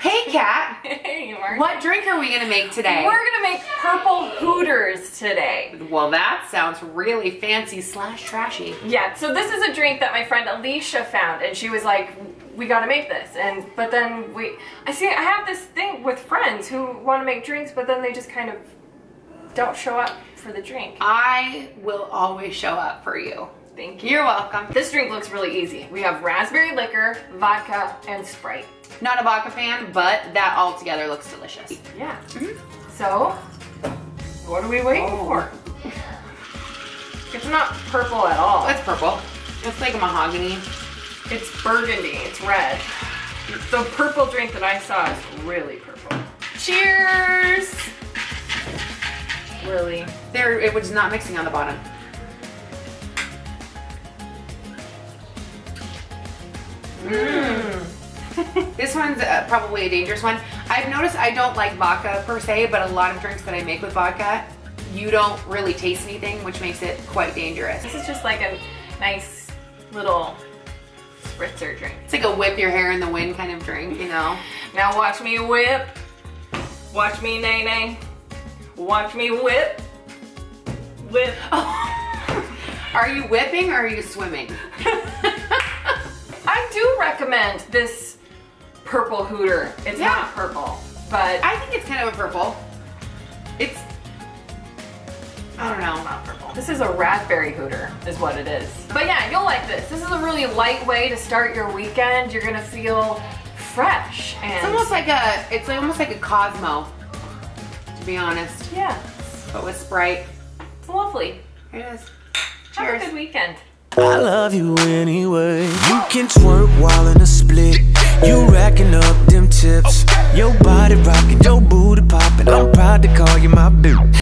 Hey, Kat. Hey, Marci. What drink are we gonna make today? We're gonna make purple hooters today. well, that sounds really fancy slash trashy. Yeah, so this is a drink that my friend Alicia found, and she was like, "We gotta make this." And but then we, I see, I have this thing with friends who want to make drinks, but then they just kind of don't show up for the drink. I will always show up for you. Thank you. You're welcome. This drink looks really easy. We have raspberry liquor, vodka, and Sprite. Not a vodka fan, but that all together looks delicious. Yeah. Mm-hmm. So, what are we waiting Oh. for? It's not purple at all. It's purple. It's like a mahogany. It's burgundy. It's red. The purple drink that I saw is really purple. Cheers! Really? There, it was not mixing on the bottom. Mmm. One's uh, probably a dangerous one. I've noticed I don't like vodka per se, but a lot of drinks that I make with vodka, you don't really taste anything, which makes it quite dangerous. This is just like a nice little spritzer drink. It's like a whip your hair in the wind kind of drink, you know? Now watch me whip. Watch me nae nae. Watch me whip. Whip. Are you whipping or are you swimming? I do recommend this purple hooter. It's Yeah. not purple, but I think it's kind of a purple. It's, I don't know. not purple. This is a raspberry hooter, is what it is. But yeah, you'll like this. This is a really light way to start your weekend. You're gonna feel fresh and It's almost like a, it's almost like a Cosmo, to be honest, yeah, but with Sprite. it's lovely. Here it is. Have a Cheers. good weekend. I love you anyway. You oh. can twerk while racking up them tips. Your body